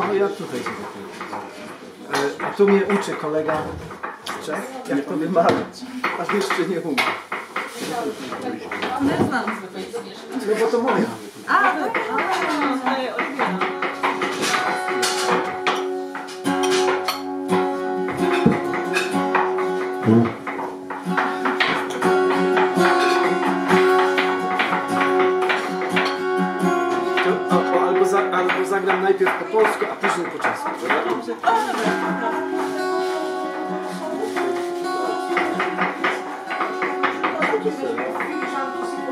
akurat tutaj się e, A tu mnie uczy kolega z Czech, jak to wymawiać. Aż jeszcze nie umiem. Nie znam. No bo to moja. A, tak. Albo, za, albo zagram najpierw po polsku, a później po czesku.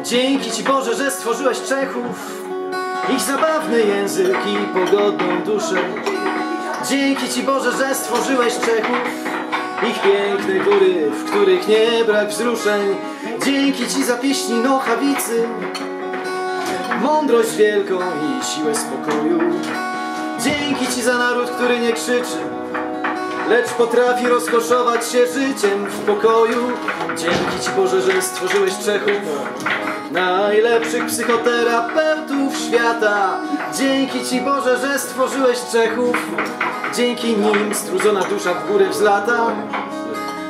Dzięki Ci Boże, że stworzyłeś Czechów, ich zabawny język i pogodną duszę. Dzięki Ci Boże, że stworzyłeś Czechów, ich piękne góry, w których nie brak wzruszeń. Dzięki Ci za pieśni Nochawicy, mądrość wielką i siłę spokoju. Dzięki Ci za naród, który nie krzyczy, lecz potrafi rozkoszować się życiem w pokoju. Dzięki Ci Boże, że stworzyłeś Czechów, najlepszych psychoterapeutów świata. Dzięki Ci Boże, że stworzyłeś Czechów, dzięki nim strudzona dusza w górę wzlata.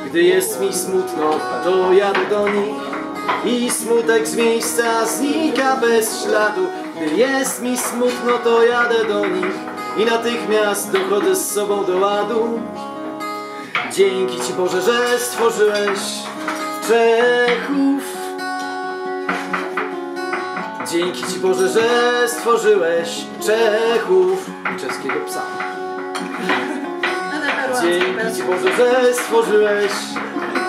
Gdy jest mi smutno, to jadę do nich i smutek z miejsca znika bez śladu. Gdy jest mi smutno, to jadę do nich i natychmiast dochodzę z sobą do ładu. Dzięki Ci Boże, że stworzyłeś Czechów. Dzięki Ci Boże, że stworzyłeś Czechów czeskiego psa. Dzięki Ci Boże, że stworzyłeś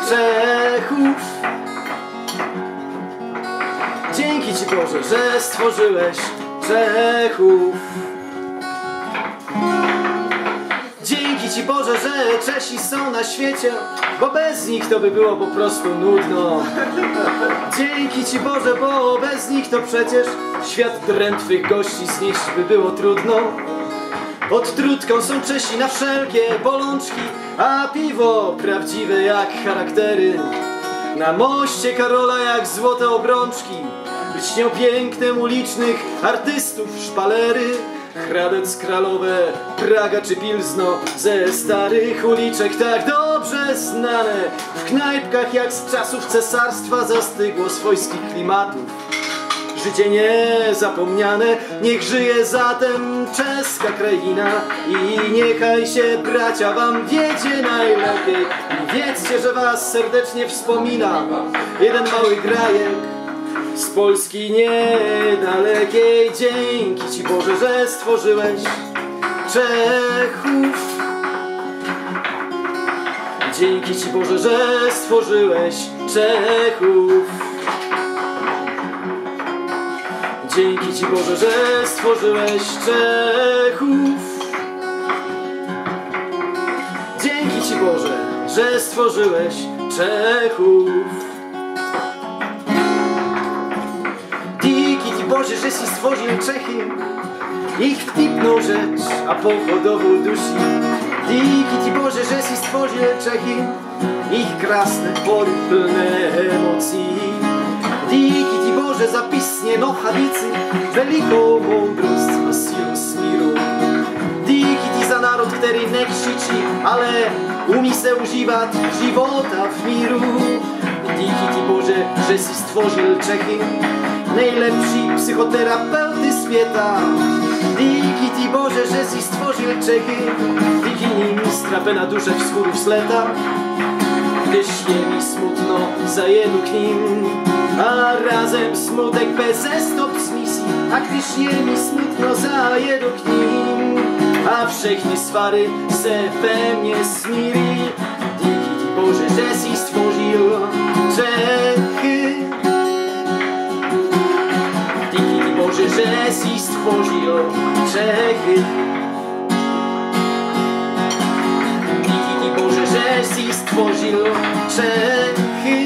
Czechów. Dzięki Ci Boże, że stworzyłeś Czechów. Dzięki Ci Boże, że Czesi są na świecie, bo bez nich to by było po prostu nudno. Dzięki Ci Boże, bo bez nich to przecież świat drętwych gości znieść by było trudno. Pod trutką są Czesi na wszelkie bolączki, a piwo prawdziwe jak charaktery. Na moście Karola jak złote obrączki, lśnią pięknem ulicznych artystów szpalery. Hradec Kralowe, Praga czy Pilzno Ze starych uliczek tak dobrze znane. W knajpkach jak z czasów cesarstwa Zastygło swojskich klimatów. Życie niezapomniane Niech żyje zatem czeska kraina. I niechaj się bracia wam wiedzie najlepiej. Wiedzcie, że was serdecznie wspomina Jeden mały grajek z Polski niedalekiej Dzięki Ci Boże, że stworzyłeś Czechów. Dzięki Ci Boże, że stworzyłeś Czechów. Dzięki Ci Boże, że stworzyłeś Czechów. Dzięki Ci Boże, że stworzyłeś Czechów Boże, że si stworzył Czechy. Ich wtipną rzecz, a pochodową dusi. Diki Ti Boże, że si stworzył Czechy. Ich krasne pory pełne emocji. Diki Ti Boże, zapisnie nochawicy Veliką mądrość a silu smiru Diki Ti za naród, który nie krzyczy Ale umie se używać żywota w miru. Diki Ti Boże, że si stworzył Czechy najlepsi psychoterapeuty świata. Diki Ti Boże, że si stworzył Czechy, diki nim strapę na duszę wschórów sleta. Gdy śnie mi smutno, zajedu k nim, a razem smutek bez stop misji. A gdy śnie mi smutno, zajedu k nim, a wszechnie swary se we mnie smiri. Diki Ti Boże, że si stworzył Diki Ti Boże, że si stworzył Czechy.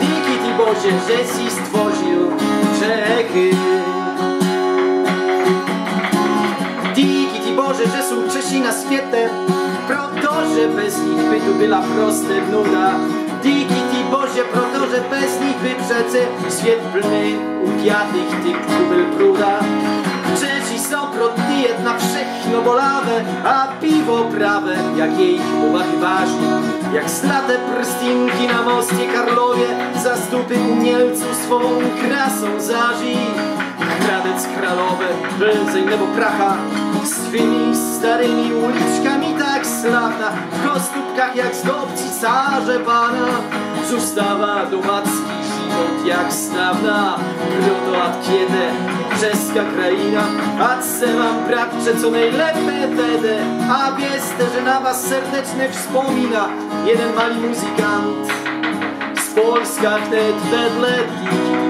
Diki Ti Boże, że si stworzył Czechy. Diki Ti Boże, że są Czesi na świecie, proto, że bez nich by tu była proste nuda. Diki Boże, proto, że bez nich by przece świat plny upiatych tych kubel pruda. Czesi są bolawe, a piwo prawe, jak jej uwagi waży. Jak zlate prstinki na mostie Karlowie, za stupy umielców swą krasą zaży. Hradec Kralowe, nebo Pracha, swymi starymi uliczkami tak sławna, w kostupkach jak zdobci carze pana, zostawa domacki život jak snawna, proto ad kiedy czeska kraina, a se mam bratcze co najlepsze wtedy, a wieste, że na was serdecznie wspomina jeden mali muzykant. Z Polska wtedy wedle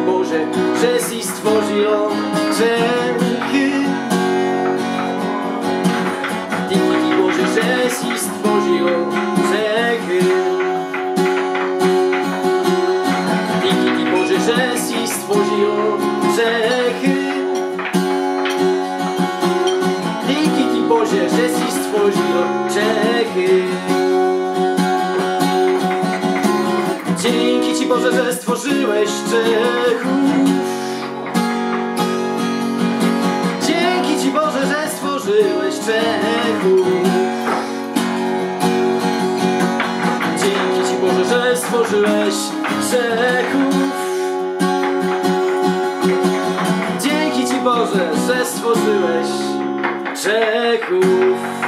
Boże, że si stworzyło Czechy. Diki Czechy. Dzięki Ci Boże, że stworzyłeś Czechów. Dzięki Ci Boże, że stworzyłeś Czechów. Dzięki Ci Boże, że stworzyłeś Czechów. Dzięki Ci Boże, że stworzyłeś Czechów.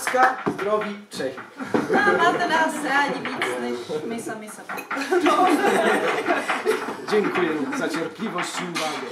Polska zdrowi Czechy. A máte nás rádi víc než my sami. Dziękuję za cierpliwość i uwagę.